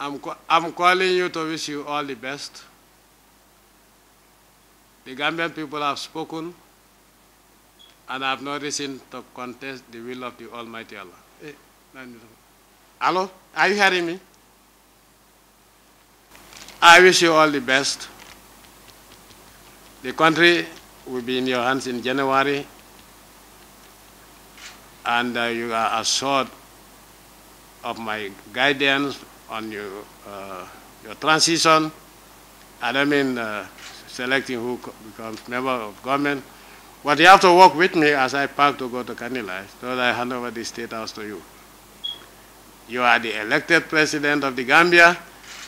I'm, I'm calling you to wish you all the best. The Gambian people have spoken, and I have no reason to contest the will of the Almighty Allah. Hey, Hello? Are you hearing me? I wish you all the best. The country will be in your hands in January, and uh, you are assured of my guidance on your, uh, your transition. I don't mean uh, selecting who becomes member of government, but you have to work with me as I pack to go to Kanilai, so that I hand over the state house to you. You are the elected president of the Gambia,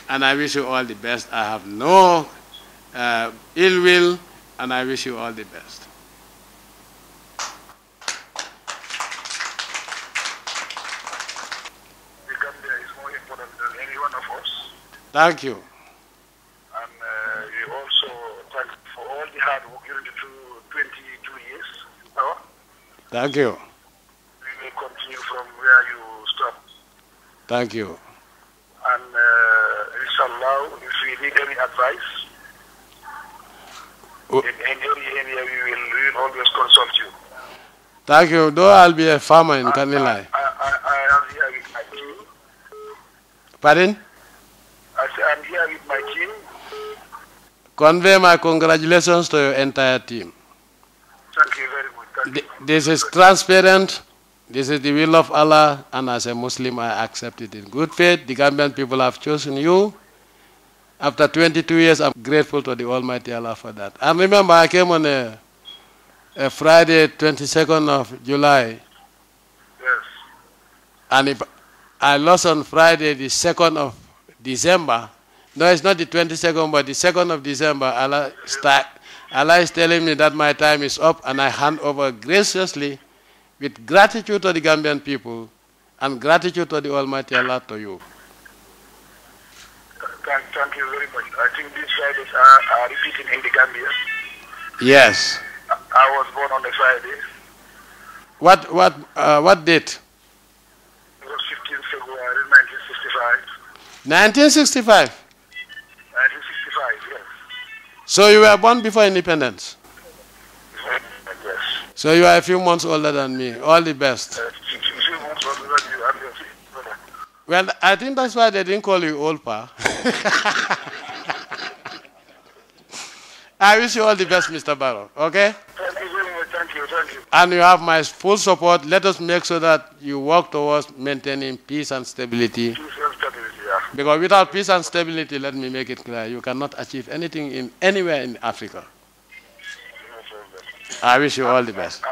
and I wish you all the best. I have no uh, ill will, and I wish you all the best. The Gambia is more important than any one of us. Thank you. And uh, we also thank for all the hard work during the two, 22 years in power. Thank you. We will continue from where you stop. Thank you. And uh, inshallah, if we need any advice, Oh. in any area, we will, we will always consult you. Thank you. Though I'll be a farmer in Kanilai. I, I, I am here with my team. Pardon? I say I'm here with my team. Convey my congratulations to your entire team. Thank you very much. Th- you. This is transparent. This is the will of Allah, and as a Muslim, I accept it in good faith. The Gambian people have chosen you. After 22 years, I'm grateful to the Almighty Allah for that. And remember, I came on a, a Friday, 22nd of July, Yes. and if I lost on Friday, the 2nd of December. No, it's not the 22nd, but the 2nd of December. Allah, start, Allah is telling me that my time is up, and I hand over graciously with gratitude to the Gambian people and gratitude to the Almighty Allah to you. Thank, thank you very much. I think these Fridays are, are repeating in the Gambia. Yes. I, I was born on the Friday. What, what, uh, what date? It was 15 February 1965. 1965. 1965, yes. So you were born before independence. Yes. So you are a few months older than me. All the best. Uh, few few months older than you. I'm your brother. Well, I think that's why they didn't call you old pa. I wish you all the best, Mr. Barrow. Okay? Thank you very much. Thank you. Thank you. And you have my full support. Let us make sure that you work towards maintaining peace and stability. Peace and stability, yeah. Because without peace and stability, let me make it clear, you cannot achieve anything in anywhere in Africa. I wish you all the best.